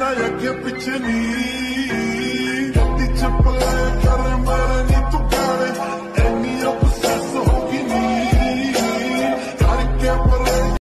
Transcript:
na yake pichni gatti chapla kar marni tu kare. Eni obsess ho gini karke